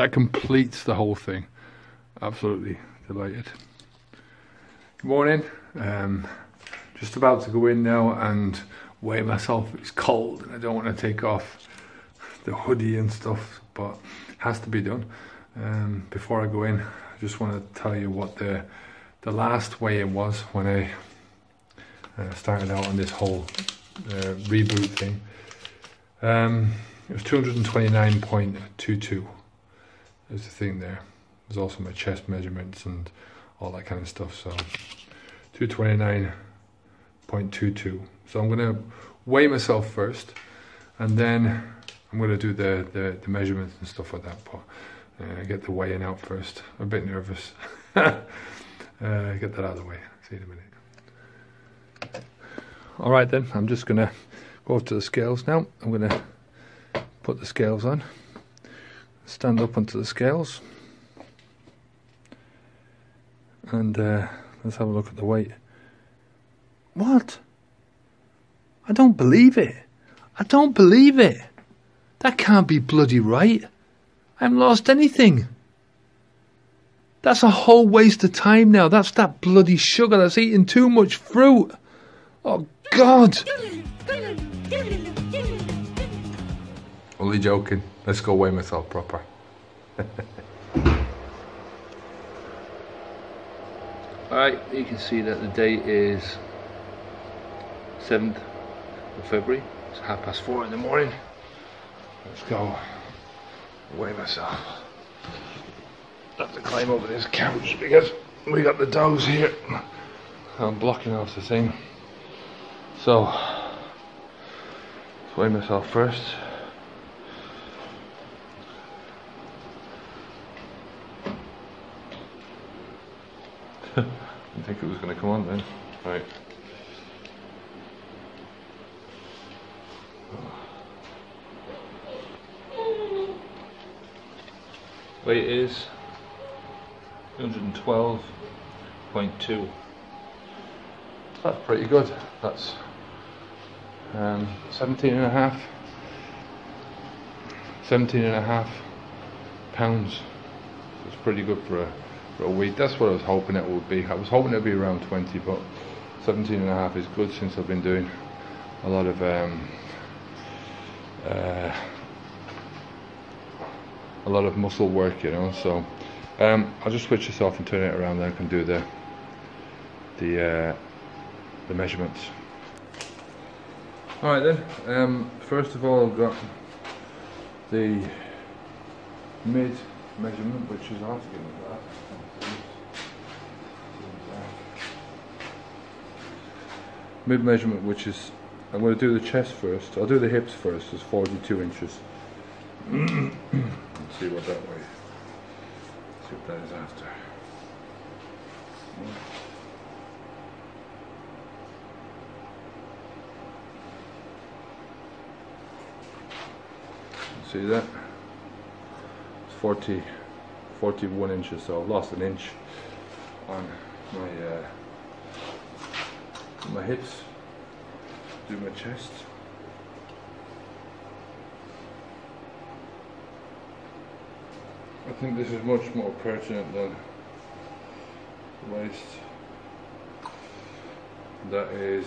that completes the whole thing. Absolutely delighted. Good morning. Um, just about to go in now and weigh myself. It's cold and I don't want to take off the hoodie and stuff, but it has to be done. Um, before I go in, I just want to tell you what the the last weigh-in was when I uh, started out on this whole uh, reboot thing. Um, it was 229.22. There's the thing there. There's also my chest measurements and all that kind of stuff. So 229.22. So I'm gonna weigh myself first, and then I'm gonna do the the, the measurements and stuff like that. But uh, get the weighing out first. I'm a bit nervous. uh, get that out of the way. See you in a minute. All right then. I'm just gonna go to the scales now. I'm gonna put the scales on. Stand up onto the scales. And uh, let's have a look at the weight. What? I don't believe it. I don't believe it. That can't be bloody right. I haven't lost anything. That's a whole waste of time now. That's that bloody sugar that's eating too much fruit. Oh, God. Only joking. Let's go weigh myself proper. Alright, you can see that the date is 7th of February. It's half past four in the morning. Let's go weigh myself. I have to climb over this couch because we got the dogs here. I'm blocking off the thing. So, let's weigh myself first. I didn't think it was going to come on then. Right. Weight is 112.2. That's pretty good. That's um, 17 and a half 17 and a half pounds. It's pretty good for a for a week. That's what I was hoping it would be. I was hoping it would be around 20, but 17 and a half is good since I've been doing a lot of um, uh, a lot of muscle work, you know. So um, I'll just switch this off and turn it around. Then I can do the the uh, the measurements. All right then. Um, first of all, I've got the mid measurement, which is hard to give that. Mid measurement, which is I'm going to do the chest first. I'll do the hips first. It's 42 inches. Let's see what that weighs. See what that is after. See that? It's 40, 41 inches, so I've lost an inch on my uh, my hips, do my chest. I think this is much more pertinent than waist. That is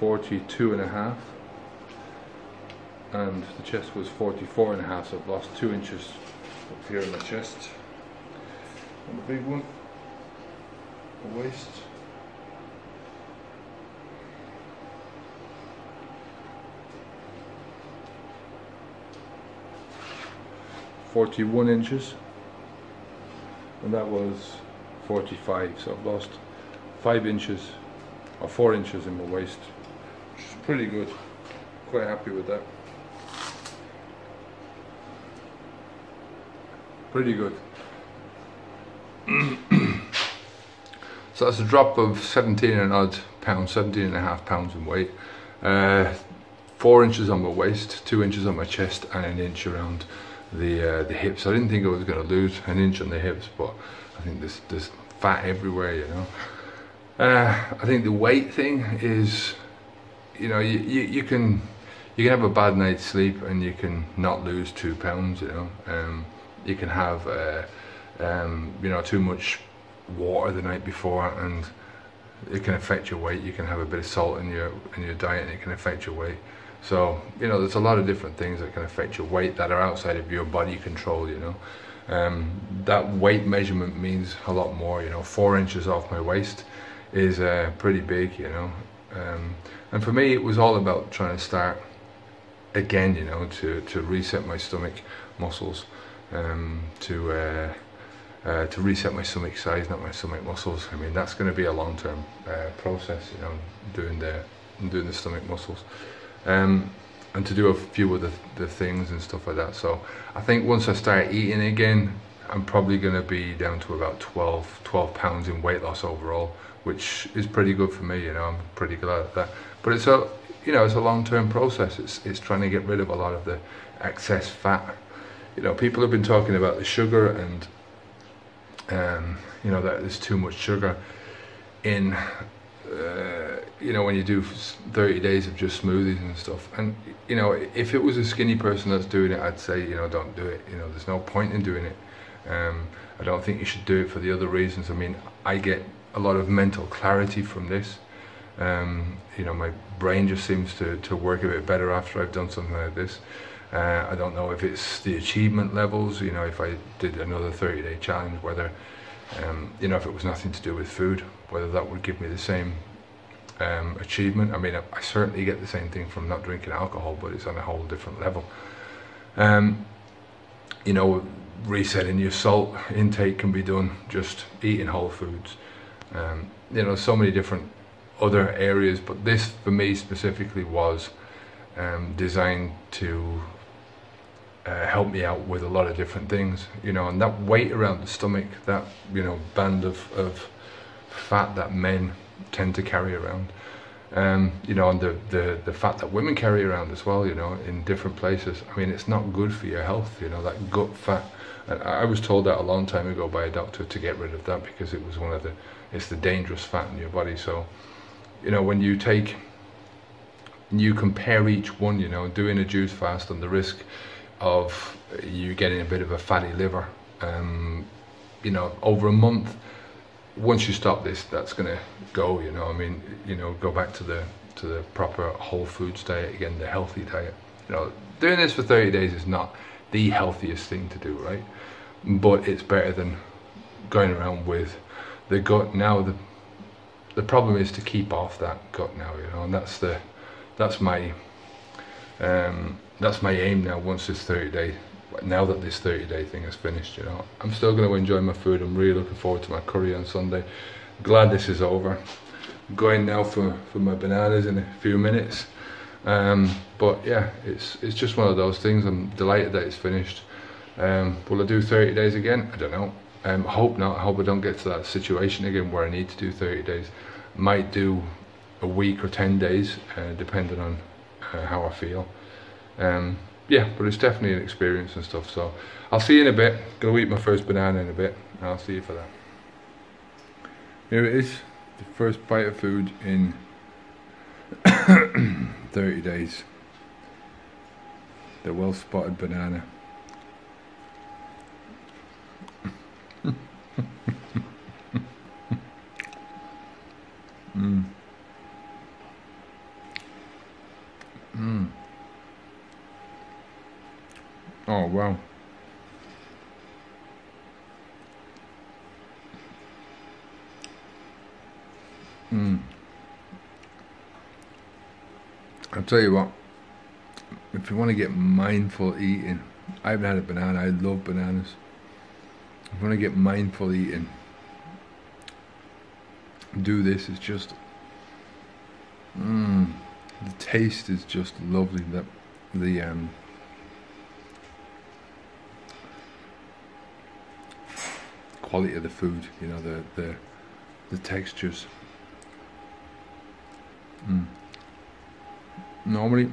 42 and a half and the chest was 44 and a half so I've lost two inches up here in my chest and the big one the waist Forty-one inches, and that was forty-five. So I've lost five inches or four inches in my waist, which is pretty good. Quite happy with that. Pretty good. so that's a drop of 17 and odd pounds, 17 and a half pounds in weight. Uh, four inches on my waist, two inches on my chest, and an inch around the uh, the hips. I didn't think I was going to lose an inch on the hips, but I think there's there's fat everywhere, you know. Uh, I think the weight thing is, you know, you, you, you can you can have a bad night's sleep and you can not lose two pounds. You know, um, you can have uh, um, you know too much water the night before and it can affect your weight. You can have a bit of salt in your in your diet and it can affect your weight. So you know, there's a lot of different things that can affect your weight that are outside of your body control. You know, um, that weight measurement means a lot more. You know, four inches off my waist is uh, pretty big. You know, um, and for me, it was all about trying to start again. You know, to to reset my stomach muscles, um, to uh, uh, to reset my stomach size, not my stomach muscles. I mean, that's going to be a long-term uh, process, you know, doing the doing the stomach muscles, um, and to do a few other the things and stuff like that. So I think once I start eating again, I'm probably going to be down to about 12, 12 pounds in weight loss overall, which is pretty good for me. You know, I'm pretty glad at that. But it's a you know it's a long-term process. It's it's trying to get rid of a lot of the excess fat. You know, people have been talking about the sugar and um, you know that there's too much sugar in uh, you know when you do 30 days of just smoothies and stuff and you know if it was a skinny person that's doing it I'd say you know don't do it you know there's no point in doing it. Um, I don't think you should do it for the other reasons. I mean I get a lot of mental clarity from this. Um, you know my brain just seems to, to work a bit better after I've done something like this. Uh, I don't know if it's the achievement levels, you know, if I did another 30 day challenge, whether, um, you know, if it was nothing to do with food, whether that would give me the same um, achievement. I mean, I, I, certainly get the same thing from not drinking alcohol, but it's on a whole different level. Um, you know, resetting your salt intake can be done just eating whole foods. Um, you know, so many different other areas, but this for me specifically was um, designed to uh, help me out with a lot of different things, you know, and that weight around the stomach, that, you know, band of, of fat that men tend to carry around, um, you know, and the, the, the fat that women carry around as well, you know, in different places. I mean, it's not good for your health, you know, that gut fat. And I was told that a long time ago by a doctor to get rid of that because it was one of the, it's the dangerous fat in your body. So, you know, when you take, you compare each one, you know, doing a juice fast and the risk of you getting a bit of a fatty liver. Um, you know, over a month, once you stop this, that's going to go. You know, I mean, you know, go back to the to the proper whole foods diet again, the healthy diet. You know, doing this for 30 days is not the healthiest thing to do, right? But it's better than going around with the gut. Now the the problem is to keep off that gut now, you know, and that's the that's my um, that's my aim now once this 30 day now that this 30 day thing is finished you know I'm still going to enjoy my food. I'm really looking forward to my curry on Sunday. Glad this is over. I'm going now for for my bananas in a few minutes. Um, but yeah it's it's just one of those things. I'm delighted that it's finished. Um, will I do 30 days again? I don't know. Um, I hope not. I hope I don't get to that situation again where I need to do 30 days. Might do a week or 10 days uh, depending on uh, how I feel. Um, yeah, but it's definitely an experience and stuff. So I'll see you in a bit. Gonna eat my first banana in a bit, and I'll see you for that. Here it is, the first bite of food in 30 days. The well spotted banana. Mmm. Mmm. Oh, wow. Hmm. I'll tell you what, if you want to get mindful eating, I haven't had a banana, I love bananas. If you want to get mindful eating, do this, it's just, mmm, the taste is just lovely, that, the, um, quality of the food, you know, the the, the textures. Mm. Normally,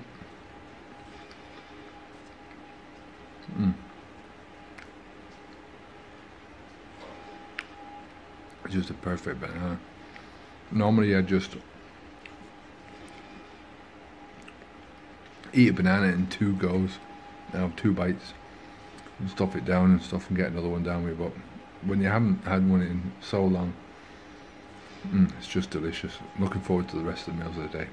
mm. it's just a perfect banana. Normally, I just eat a banana in two goes, now two bites, and stuff it down and stuff and get another one down with. But when you haven't had one in so long, mm, it's just delicious. looking forward to the rest of the meals of the day.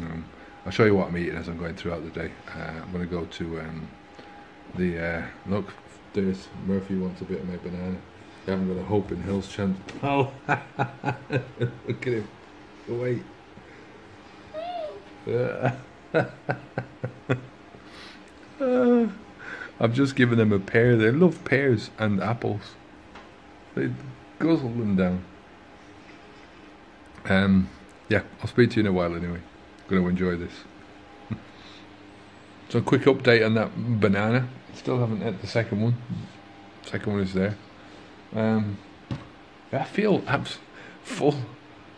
Um, I'll show you what I'm eating as I'm going throughout the day. Uh, I'm going to go to um, the uh, look. There's Murphy wants a bit of my banana. You haven't got a hope in hills chant. Oh, look at him. Wait. uh, I've just given them a pear. They love pears and apples. They guzzle them down. Um, yeah, I'll speak to you in a while anyway. Going to enjoy this. so a quick update on that banana. Still haven't had the second one. Second one is there. Um, I feel abs- full,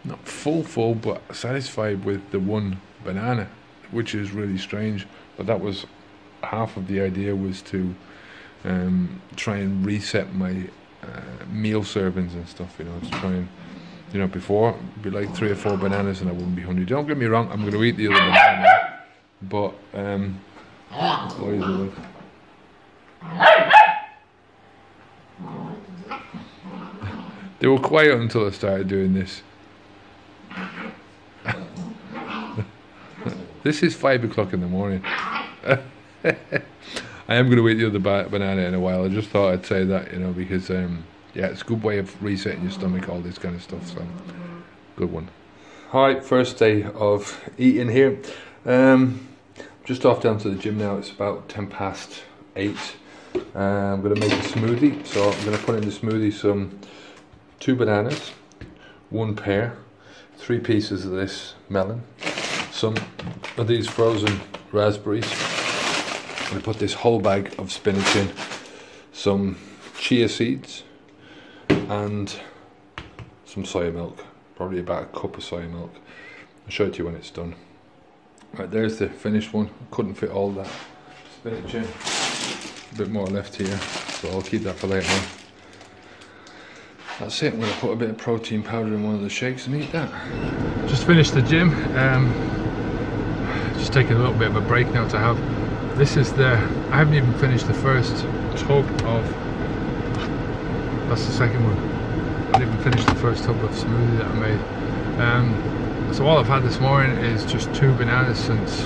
not full full, but satisfied with the one banana, which is really strange. But that was half of the idea was to um, try and reset my uh, meal servings and stuff. You know, to try and you know before be like three or four bananas and I wouldn't be hungry. Don't get me wrong, I'm going to eat the other banana, but um, what is it? They were quiet until I started doing this. this is five o'clock in the morning. I am going to eat the other banana in a while. I just thought I'd say that, you know, because um, yeah, it's a good way of resetting your stomach, all this kind of stuff. So, good one. Right, first day of eating here. Um, just off down to the gym now. It's about ten past eight. Uh, I'm going to make a smoothie. So I'm going to put in the smoothie some two bananas, one pear, three pieces of this melon, some of these frozen raspberries. I'm to put this whole bag of spinach in, some chia seeds, and some soya milk. Probably about a cup of soya milk. I'll show it to you when it's done. Right, there's the finished one. Couldn't fit all that spinach in. A bit more left here, so I'll keep that for later on. That's it, I'm to put a bit of protein powder in one of the shakes and eat that. Just finished the gym. Um, just taking a little bit of a break now to have. This is the, I haven't even finished the first tub of, that's the second one. I didn't even finish the first tub of smoothie that I made. Um, so all I've had this morning is just two bananas since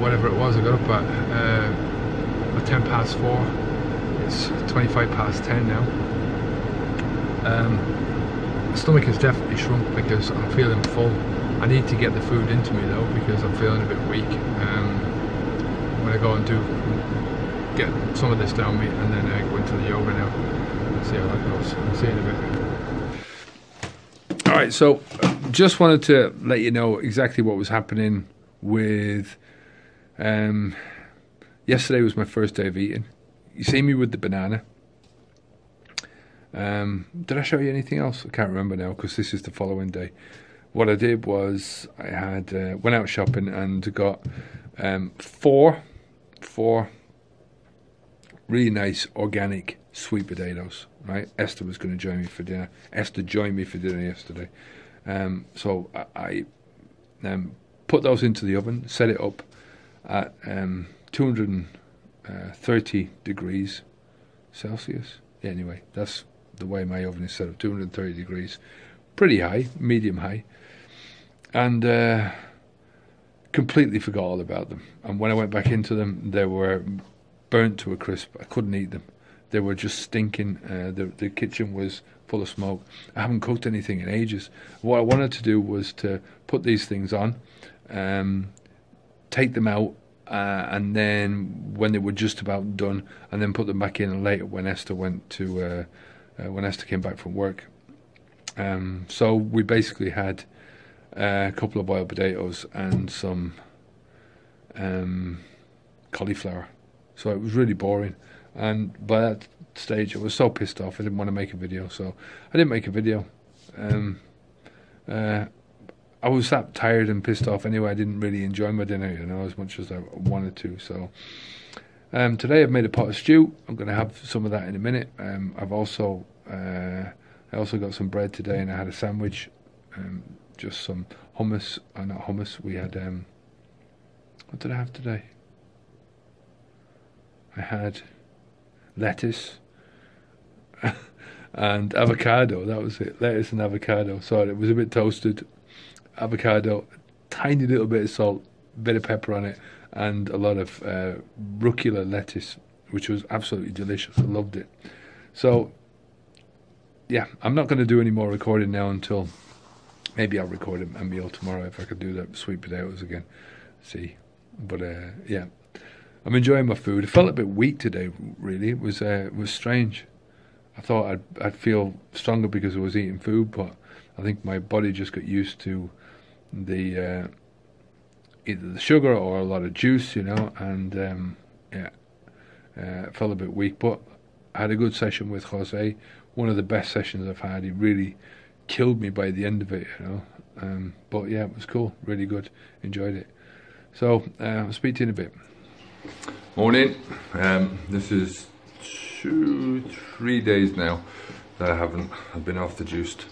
whatever it was I got up at, uh, at 10 past 4. It's 25 past 10 now. Um, stomach has definitely shrunk because I'm feeling full. I need to get the food into me though because I'm feeling a bit weak. Um, to go and do get some of this down me and then uh, go into the yoga now see how that goes. I'll see you in a bit. Alright, so just wanted to let you know exactly what was happening with um, yesterday was my first day of eating. You see me with the banana um, did I show you anything else? I can't remember now because this is the following day. What I did was I had uh, went out shopping and got um, four four really nice organic sweet potatoes. Right, Esther was going to join me for dinner. Esther joined me for dinner yesterday, um, so I, I um, put those into the oven, set it up at um, 230 uh, degrees Celsius. Yeah, anyway, that's the way my oven is set up, 230 degrees, pretty high, medium high, and uh, completely forgot all about them. And when I went back into them, they were burnt to a crisp. I couldn't eat them. They were just stinking. Uh, the the kitchen was full of smoke. I haven't cooked anything in ages. What I wanted to do was to put these things on, um, take them out, uh, and then when they were just about done, and then put them back in later when Esther went to uh, uh, when Esther came back from work. Um, so we basically had uh, a couple of boiled potatoes and some um, cauliflower. So it was really boring. And by that stage, I was so pissed off. I didn't want to make a video, so I didn't make a video. Um, uh, I was that tired and pissed off anyway. I didn't really enjoy my dinner, you know, as much as I wanted to. So um, today I've made a pot of stew. I'm going to have some of that in a minute. Um, I've also uh, I also got some bread today, and I had a sandwich, um, just some hummus. Uh, not hummus. We had um, What did I have today? I had lettuce and avocado. That was it. Lettuce and avocado. Sorry, it was a bit toasted. Avocado, tiny little bit of salt, bit of pepper on it, and a lot of uh, lettuce, which was absolutely delicious. I loved it. So, yeah, I'm not going to do any more recording now until maybe I'll record a meal tomorrow if I can do that sweet potatoes again. See, but uh, yeah, I'm enjoying my food. I felt a bit weak today. Really, it was uh, it was strange. I thought I'd I'd feel stronger because I was eating food, but I think my body just got used to the uh, either the sugar or a lot of juice, you know, and um, yeah, uh, it felt a bit weak. But I had a good session with Jose, one of the best sessions I've had. He really killed me by the end of it, you know. Um, but yeah, it was cool, really good, enjoyed it. So uh, I'll speak to you in a bit. Morning. Um, this is two, three days now that I haven't. I've been off the juiced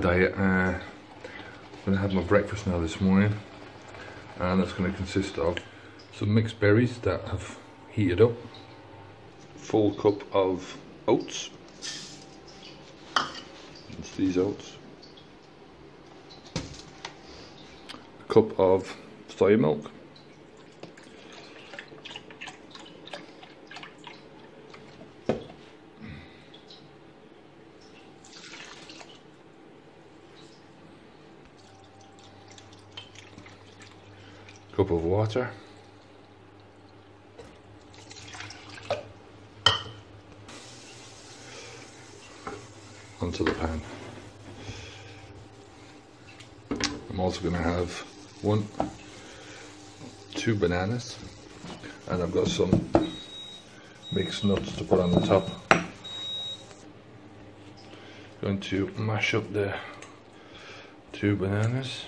diet. Uh, I'm gonna have my breakfast now this morning, and that's gonna consist of some mixed berries that have heated up, full cup of oats. It's these oats. A cup of soy milk. Cup of water. Onto the pan. I'm also going to have one, two bananas, and I've got some mixed nuts to put on the top. Going to mash up the two bananas.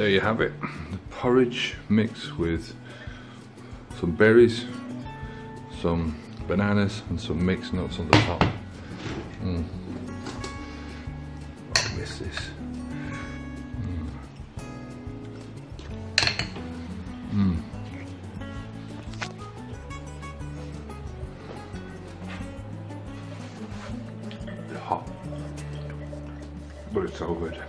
There you have it the porridge mixed with some berries some bananas and some mixed nuts on the top mm. I miss this mm. Mm. hot but it's so good.